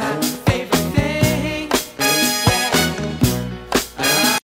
Bye.